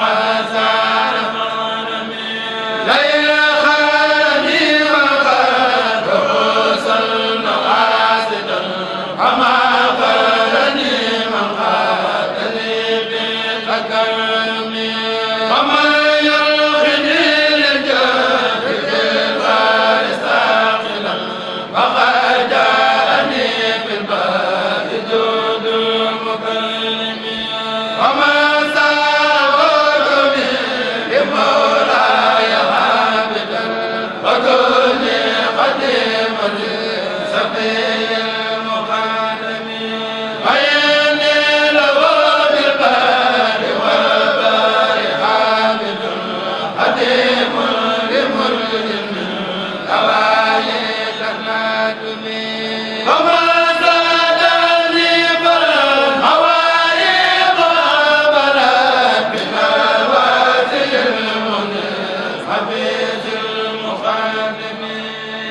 xasa